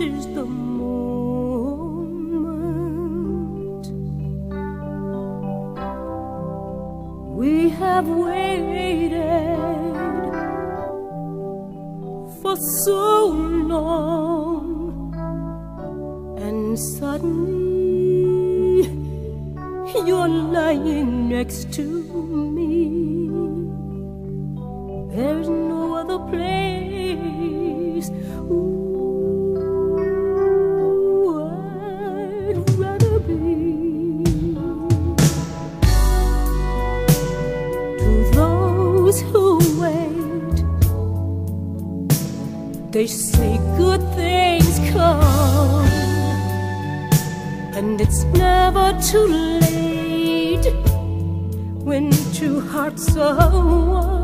is the moment we have waited for so long, and suddenly you're lying next to me. There's no other place. They say good things come, and it's never too late when two hearts are one.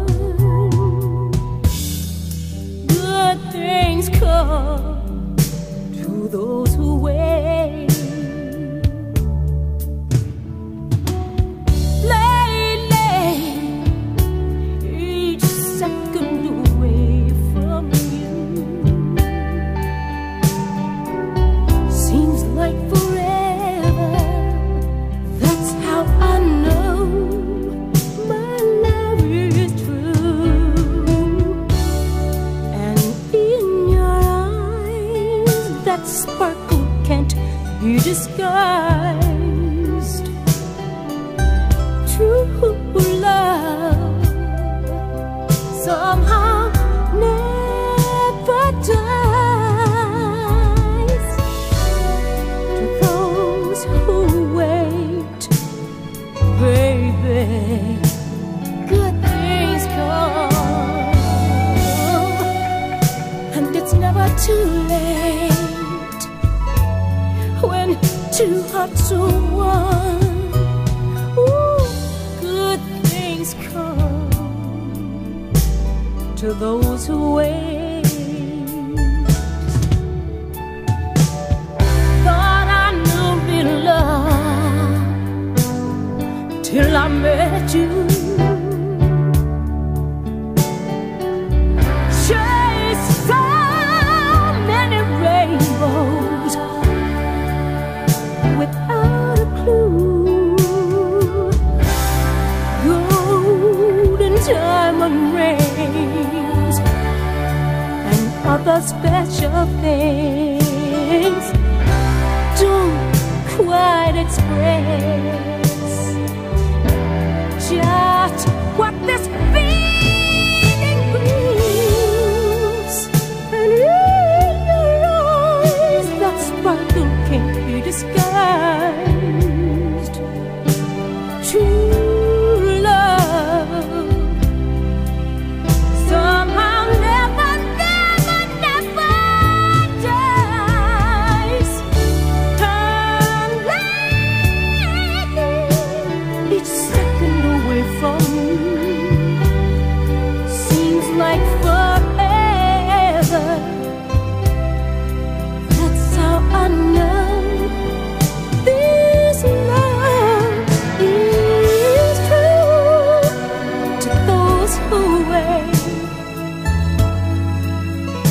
Sparkle can't be disguised. True love somehow never dies. To those who wait, baby, good things come, and it's never too late two hearts are one. Ooh, good things come to those who wait. Thought I knew real love till I met you. Diamond rings and other special things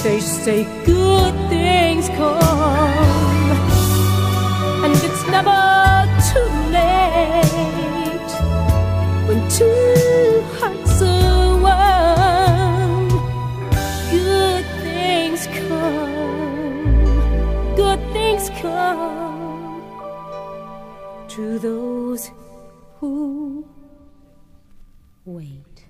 They say good things come, and it's never too late when two hearts are one. Good things come, good things come to those who wait.